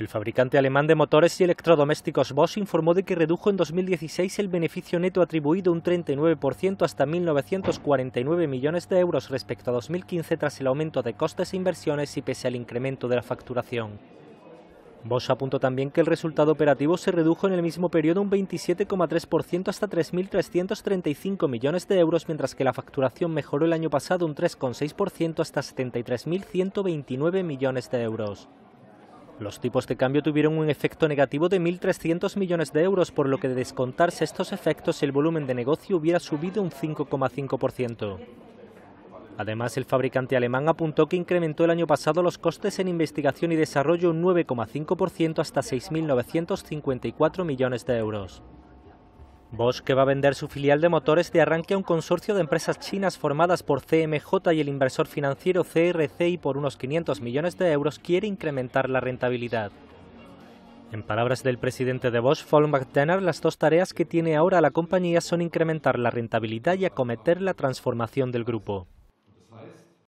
El fabricante alemán de motores y electrodomésticos Bosch informó de que redujo en 2016 el beneficio neto atribuido un 39% hasta 1.949 millones de euros respecto a 2015 tras el aumento de costes e inversiones y pese al incremento de la facturación. Bosch apuntó también que el resultado operativo se redujo en el mismo periodo un 27,3% hasta 3.335 millones de euros, mientras que la facturación mejoró el año pasado un 3,6% hasta 73.129 millones de euros. Los tipos de cambio tuvieron un efecto negativo de 1.300 millones de euros, por lo que de descontarse estos efectos el volumen de negocio hubiera subido un 5,5%. Además, el fabricante alemán apuntó que incrementó el año pasado los costes en investigación y desarrollo un 9,5% hasta 6.954 millones de euros. Bosch, que va a vender su filial de motores de arranque a un consorcio de empresas chinas formadas por CMJ y el inversor financiero CRC y por unos 500 millones de euros, quiere incrementar la rentabilidad. En palabras del presidente de Bosch, Paul McDenner, las dos tareas que tiene ahora la compañía son incrementar la rentabilidad y acometer la transformación del grupo.